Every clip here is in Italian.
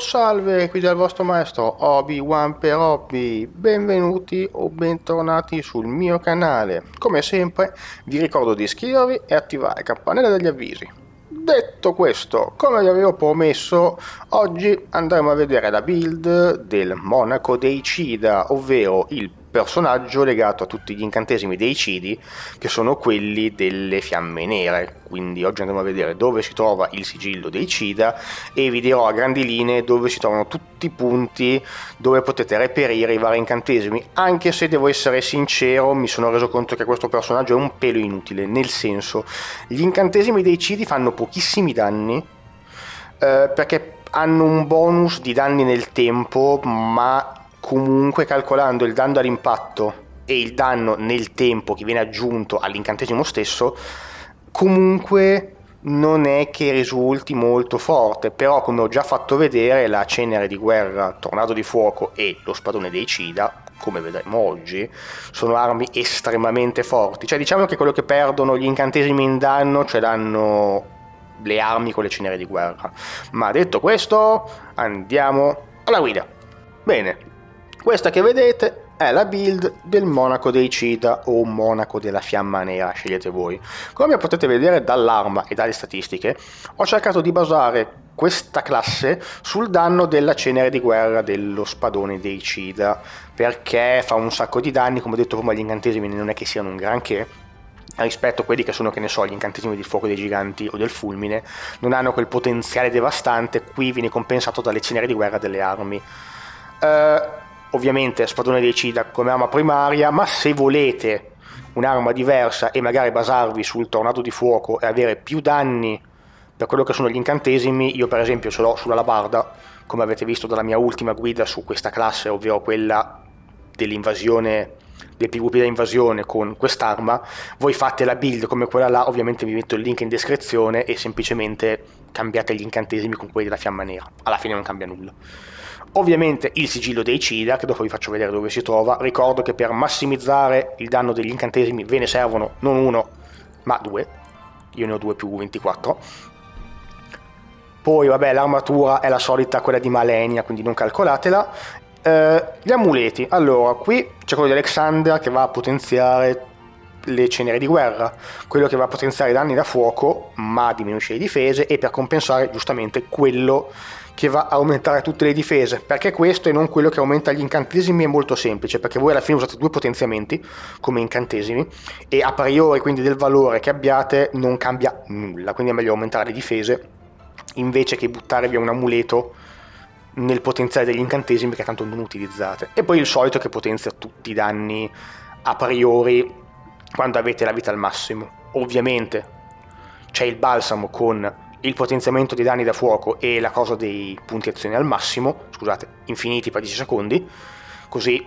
Salve, qui dal vostro maestro Obi-Wan per Hobby, benvenuti o bentornati sul mio canale. Come sempre vi ricordo di iscrivervi e attivare campanella degli avvisi. Detto questo, come vi avevo promesso, oggi andremo a vedere la build del Monaco dei Cida, ovvero il personaggio legato a tutti gli incantesimi dei Cidi, che sono quelli delle fiamme nere. Quindi oggi andremo a vedere dove si trova il sigillo dei Cida e vi dirò a grandi linee dove si trovano tutti i punti dove potete reperire i vari incantesimi. Anche se devo essere sincero, mi sono reso conto che questo personaggio è un pelo inutile, nel senso, gli incantesimi dei Cidi fanno pochissimi danni. Eh, perché hanno un bonus di danni nel tempo, ma comunque calcolando il danno all'impatto e il danno nel tempo che viene aggiunto all'incantesimo stesso, comunque non è che risulti molto forte, però come ho già fatto vedere la cenere di guerra, tornado di fuoco e lo spadone dei Cida, come vedremo oggi, sono armi estremamente forti. Cioè diciamo che quello che perdono gli incantesimi in danno ce l'hanno le armi con le cenere di guerra. Ma detto questo, andiamo alla guida. Bene, questa che vedete è la build del Monaco dei Cida o Monaco della Fiamma Nera, scegliete voi. Come potete vedere dall'arma e dalle statistiche, ho cercato di basare questa classe sul danno della cenere di guerra dello spadone dei Cida, perché fa un sacco di danni, come ho detto prima gli incantesimi non è che siano un granché, rispetto a quelli che sono, che ne so, gli incantesimi di fuoco dei giganti o del fulmine, non hanno quel potenziale devastante, qui viene compensato dalle ceneri di guerra delle armi. Uh, ovviamente spadone dei Cida come arma primaria, ma se volete un'arma diversa e magari basarvi sul tornado di fuoco e avere più danni per quello che sono gli incantesimi, io per esempio ce l'ho sulla labarda, come avete visto dalla mia ultima guida su questa classe, ovvero quella dell'invasione del PvP da invasione con quest'arma, voi fate la build come quella là, ovviamente vi metto il link in descrizione e semplicemente cambiate gli incantesimi con quelli della fiamma nera, alla fine non cambia nulla. Ovviamente il sigillo dei Cida, che dopo vi faccio vedere dove si trova, ricordo che per massimizzare il danno degli incantesimi ve ne servono non uno, ma due, io ne ho due più 24. Poi vabbè l'armatura è la solita quella di Malenia, quindi non calcolatela. Eh, gli amuleti, allora qui c'è quello di Alexander che va a potenziare le ceneri di guerra, quello che va a potenziare i danni da fuoco ma diminuisce le difese e per compensare giustamente quello che va a aumentare tutte le difese, perché questo e non quello che aumenta gli incantesimi è molto semplice, perché voi alla fine usate due potenziamenti come incantesimi e a priori quindi del valore che abbiate non cambia nulla, quindi è meglio aumentare le difese invece che buttare via un amuleto nel potenziale degli incantesimi che tanto non utilizzate. E poi il solito che potenzia tutti i danni a priori quando avete la vita al massimo. Ovviamente c'è il balsamo con il potenziamento dei danni da fuoco e la cosa dei punti azione al massimo, scusate, infiniti per 10 secondi, così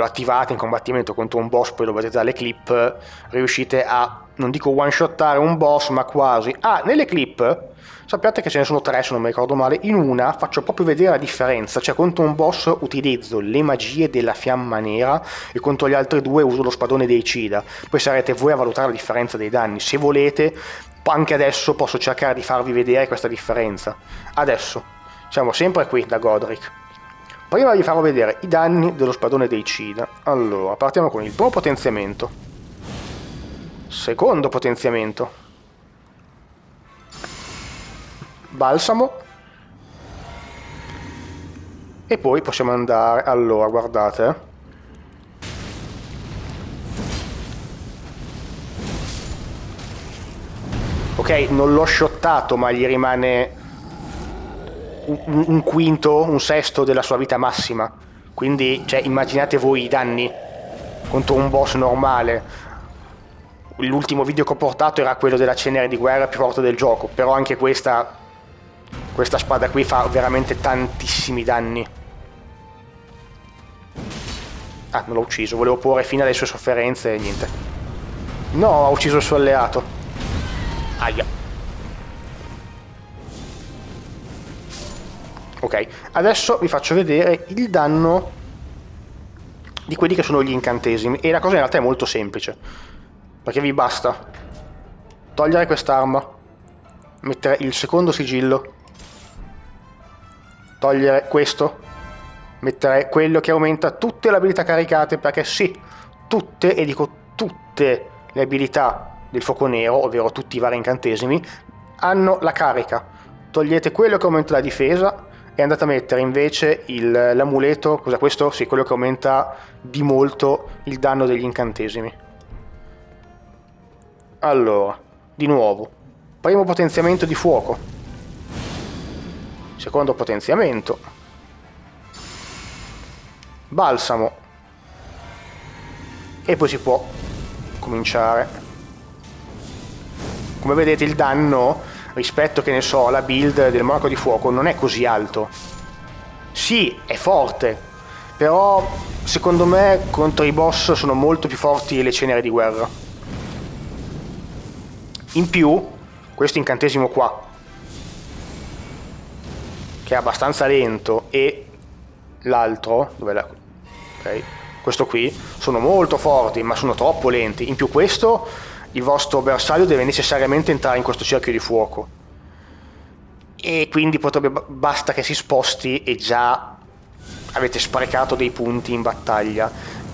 lo attivate in combattimento contro un boss, poi lo vedete dalle clip, riuscite a, non dico one shottare un boss, ma quasi. Ah, nelle clip sappiate che ce ne sono tre se non mi ricordo male, in una faccio proprio vedere la differenza, cioè contro un boss utilizzo le magie della fiamma nera e contro gli altri due uso lo spadone dei Cida, poi sarete voi a valutare la differenza dei danni, se volete anche adesso posso cercare di farvi vedere questa differenza. Adesso, siamo sempre qui da Godric. Prima vi farò vedere i danni dello spadone dei Cida. Allora, partiamo con il primo potenziamento. Secondo potenziamento. balsamo e poi possiamo andare allora guardate ok non l'ho shottato ma gli rimane un, un, quinto un sesto della sua vita massima quindi cioè, immaginate voi i danni contro un boss normale l'ultimo video che ho portato era quello della cenere di guerra più forte del gioco però anche questa questa spada qui fa veramente tantissimi danni. Ah, non l'ho ucciso, volevo porre fine alle sue sofferenze e niente. No, ha ucciso il suo alleato. Aia. Ok, adesso vi faccio vedere il danno di quelli che sono gli incantesimi. E la cosa in realtà è molto semplice. Perché vi basta togliere quest'arma, mettere il secondo sigillo togliere questo, mettere quello che aumenta tutte le abilità caricate, perché sì, tutte, e dico tutte le abilità del fuoco nero, ovvero tutti i vari incantesimi, hanno la carica. Togliete quello che aumenta la difesa e andate a mettere invece il, l'amuleto, cos'è questo? Sì, quello che aumenta di molto il danno degli incantesimi. Allora, di nuovo, primo potenziamento di fuoco, secondo potenziamento, balsamo, e poi si può cominciare. Come vedete il danno rispetto, che ne so, alla build del monaco di fuoco non è così alto. Sì, è forte, però secondo me contro i boss sono molto più forti le ceneri di guerra. In più, questo incantesimo qua, che è abbastanza lento, e l'altro, dove la... ok, questo qui, sono molto forti, ma sono troppo lenti. In più questo il vostro bersaglio deve necessariamente entrare in questo cerchio di fuoco. E quindi potrebbe, basta che si sposti e già avete sprecato dei punti in battaglia.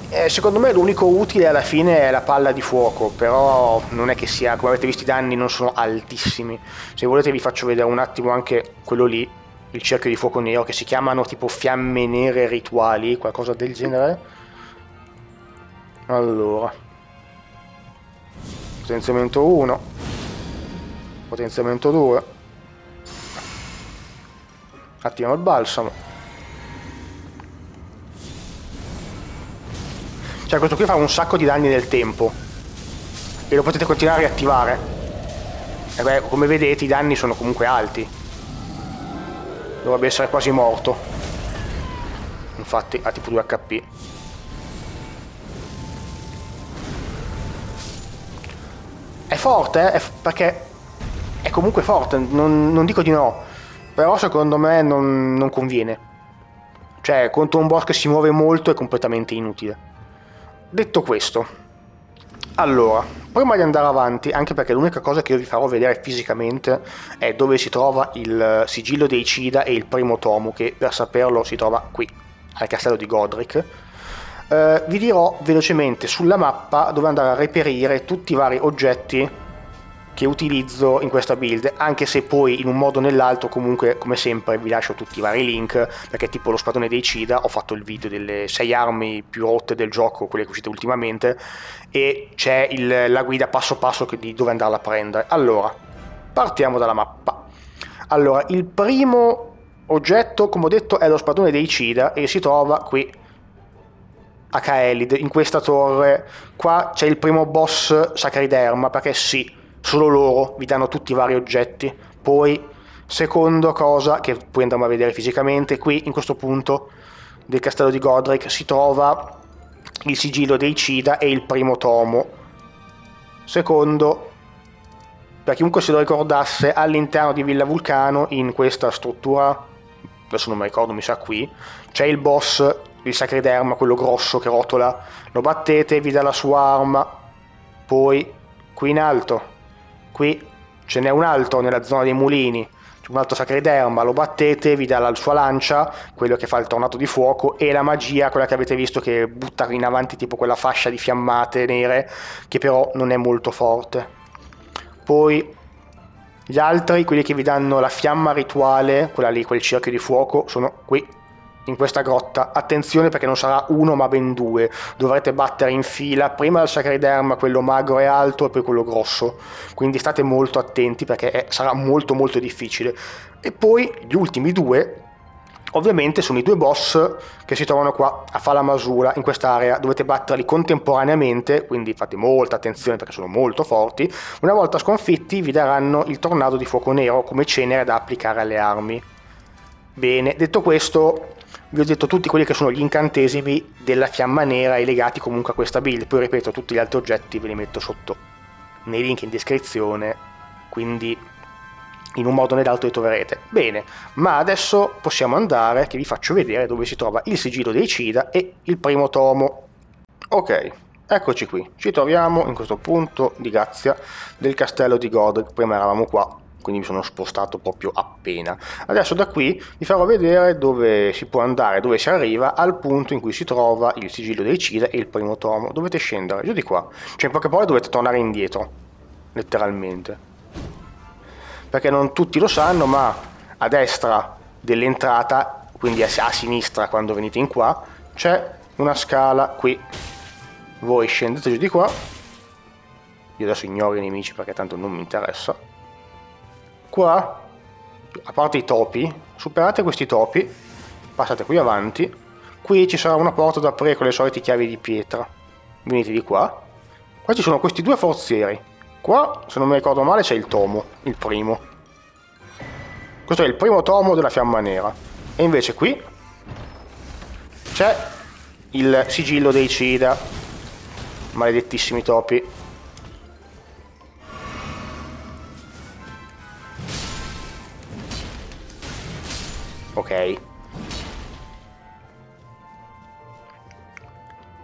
Eh, secondo me l'unico utile alla fine è la palla di fuoco, però non è che sia, come avete visto i danni non sono altissimi. Se volete vi faccio vedere un attimo anche quello lì, il cerchio di fuoco nero, che si chiamano tipo fiamme nere rituali, qualcosa del genere. Allora, potenziamento 1 potenziamento 2 attiviamo il balsamo. Cioè questo qui fa un sacco di danni nel tempo. E lo potete continuare a riattivare. E beh, come vedete i danni sono comunque alti. Dovrebbe essere quasi morto. Infatti ha tipo 2 HP È forte, eh? è perché è comunque forte, non, non, dico di no, però secondo me non, non conviene. Cioè, contro un boss che si muove molto è completamente inutile. Detto questo, allora, prima di andare avanti, anche perché l'unica cosa che io vi farò vedere fisicamente è dove si trova il sigillo dei Cida e il primo tomo, che per saperlo si trova qui, al castello di Godric, eh, vi dirò velocemente sulla mappa dove andare a reperire tutti i vari oggetti che utilizzo in questa build, anche se poi in un modo o nell'altro comunque come sempre vi lascio tutti i vari link, perché tipo lo spadone dei Cida ho fatto il video delle 6 armi più rotte del gioco, quelle che uscite ultimamente, e c'è il, la guida passo passo di dove andarla a prendere. Allora, partiamo dalla mappa. Allora, il primo oggetto, come ho detto, è lo spadone dei Cida e si trova qui a Kaelid, in questa torre. Qua c'è il primo boss Sacriderma, perché sì, solo loro vi danno tutti i vari oggetti. Poi, secondo cosa, che poi andiamo a vedere fisicamente, qui in questo punto del castello di Godric si trova il sigillo dei Cida e il primo tomo. Secondo, per chiunque se lo ricordasse, all'interno di Villa Vulcano, in questa struttura, adesso non mi ricordo, mi sa qui, c'è il boss il sacriderma, quello grosso che rotola, lo battete, vi dà la sua arma, poi qui in alto, qui ce n'è un altro nella zona dei mulini, un altro sacriderma, lo battete, vi dà la sua lancia, quello che fa il tornato di fuoco, e la magia, quella che avete visto che butta in avanti tipo quella fascia di fiammate nere, che però non è molto forte. Poi gli altri, quelli che vi danno la fiamma rituale, quella lì, quel cerchio di fuoco, sono qui in questa grotta. Attenzione perché non sarà uno ma ben due. Dovrete battere in fila prima il Sacriderma, quello magro e alto, e poi quello grosso. Quindi state molto attenti perché è, sarà molto molto difficile. E poi gli ultimi due, ovviamente, sono i due boss che si trovano qua a Falamasura, in quest'area. Dovete batterli contemporaneamente, quindi fate molta attenzione perché sono molto forti. Una volta sconfitti vi daranno il tornado di fuoco nero come cenere da applicare alle armi. Bene, detto questo, vi ho detto tutti quelli che sono gli incantesimi della fiamma nera e legati comunque a questa build. Poi ripeto, tutti gli altri oggetti ve li metto sotto nei link in descrizione, quindi in un modo o nell'altro li troverete. Bene, ma adesso possiamo andare che vi faccio vedere dove si trova il sigillo dei Cida e il primo tomo. Ok, eccoci qui, ci troviamo in questo punto di grazia del castello di Godric, prima eravamo qua quindi mi sono spostato proprio appena. Adesso da qui vi farò vedere dove si può andare, dove si arriva al punto in cui si trova il sigillo dei Cida e il primo tomo. Dovete scendere giù di qua, cioè in poche parole dovete tornare indietro, letteralmente. Perché non tutti lo sanno, ma a destra dell'entrata, quindi a, a sinistra quando venite in qua, c'è una scala qui. Voi scendete giù di qua. Io adesso ignoro i nemici perché tanto non mi interessa. Qua, a parte i topi, superate questi topi, passate qui avanti. Qui ci sarà una porta da aprire con le solite chiavi di pietra. Venite di qua. Qua ci sono questi due forzieri. Qua, se non mi ricordo male, c'è il tomo, il primo. Questo è il primo tomo della fiamma nera. E invece qui c'è il sigillo dei Cida. Maledettissimi topi. Ok.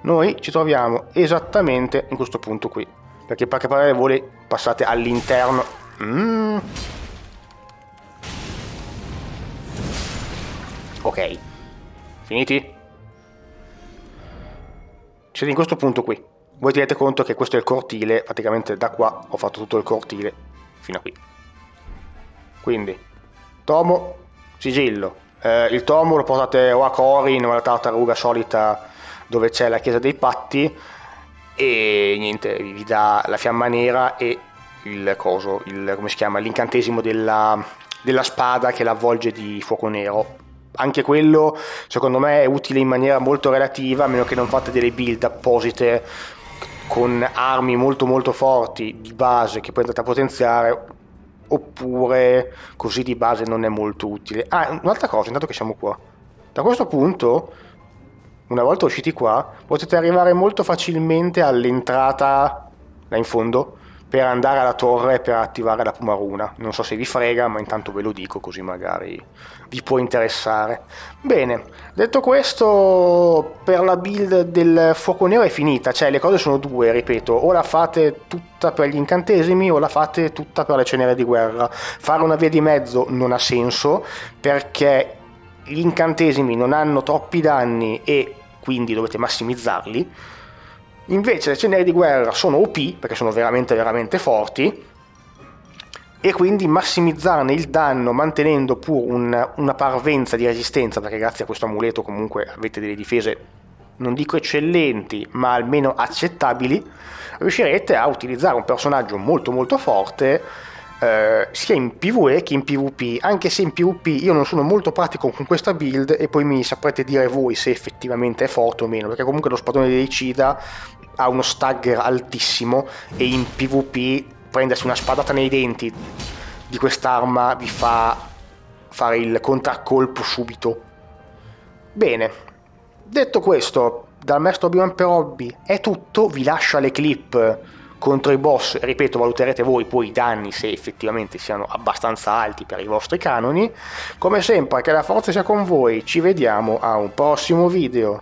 Noi ci troviamo esattamente in questo punto qui. Perché per che voi passate all'interno... Mm. Ok. Finiti? Siete in questo punto qui. Voi ti rendete conto che questo è il cortile, praticamente da qua ho fatto tutto il cortile fino a qui. Quindi, tomo, sigillo. Eh, il tomo lo portate o a Corin o alla tartaruga solita dove c'è la chiesa dei patti e niente, vi dà la fiamma nera e il coso, il, come si chiama, l'incantesimo della, della spada che la avvolge di fuoco nero. Anche quello secondo me è utile in maniera molto relativa a meno che non fate delle build apposite con armi molto molto forti di base che poi andate a potenziare oppure così di base non è molto utile. Ah un'altra cosa intanto che siamo qua. Da questo punto una volta usciti qua potete arrivare molto facilmente all'entrata là in fondo per andare alla torre per attivare la Pumaruna. Non so se vi frega, ma intanto ve lo dico così magari vi può interessare. Bene, detto questo, per la build del fuoco nero è finita, cioè le cose sono due, ripeto, o la fate tutta per gli incantesimi o la fate tutta per le cenere di guerra. Fare una via di mezzo non ha senso perché gli incantesimi non hanno troppi danni e quindi dovete massimizzarli Invece le ceneri di guerra sono OP, perché sono veramente veramente forti, e quindi massimizzarne il danno mantenendo pur un, una parvenza di resistenza, perché grazie a questo amuleto comunque avete delle difese, non dico eccellenti, ma almeno accettabili, riuscirete a utilizzare un personaggio molto molto forte eh, sia in PvE che in PvP, anche se in PvP io non sono molto pratico con questa build e poi mi saprete dire voi se effettivamente è forte o meno, perché comunque lo spadone di Cida ha uno stagger altissimo e in PvP prendersi una spadata nei denti di quest'arma vi fa fare il contraccolpo subito. Bene, detto questo, dal maestro Obi-Wan per Hobby è tutto, vi lascio alle clip contro i boss, ripeto, valuterete voi poi i danni se effettivamente siano abbastanza alti per i vostri canoni. Come sempre, che la forza sia con voi, ci vediamo a un prossimo video.